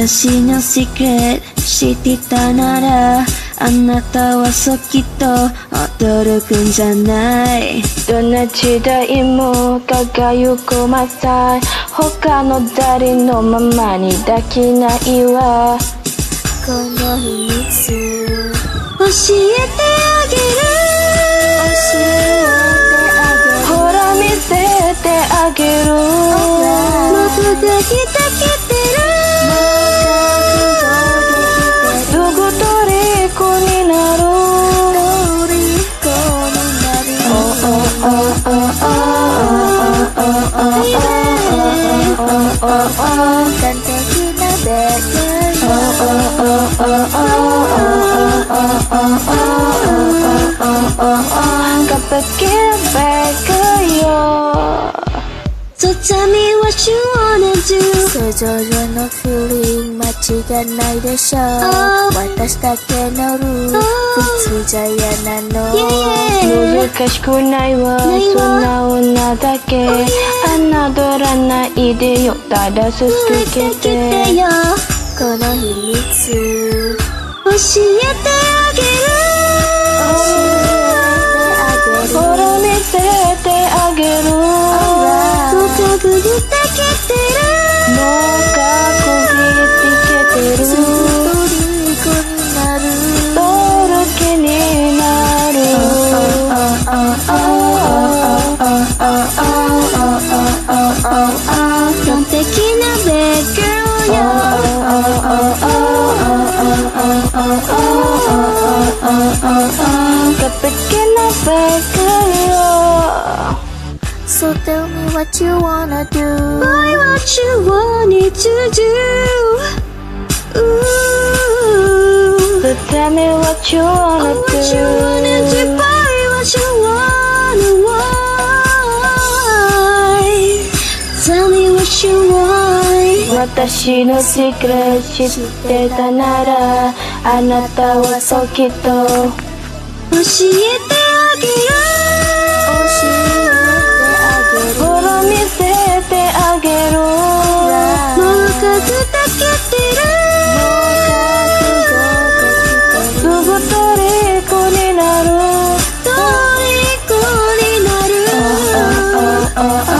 私のシークレット知ってたなら あなたはそっと驚くんじゃない。どんな時代も輝くまさい他の誰のままにできないわ。この秘密教えてあげる。教えてあげる。ほら見せてあげる。もっとできて oh oh oh oh oh oh oh oh oh oh oh oh oh oh oh kau pergi bergerak oh tell me what you wanna do それぞれの feeling 間違いないでしょう。Oh 私だけのルール Oh 普通じゃ嫌なの。Yeah 難しくないわ。ないわ。素直なだけ。Oh yeah 侮らないでよ。ただ続けて。てよ。この秘密。教えて。あ girl So tell me what you wanna do Boy, what you wanted to do Ooh. So tell me what you wanna oh, what do you wanna do, boy, what you wanna, why Tell me what you want 私のシークレット知ってたならあなたはそうきっと。教えてあげる教えてあげるほら見せてあげるもう数だけてるどこ虜になる虜になる完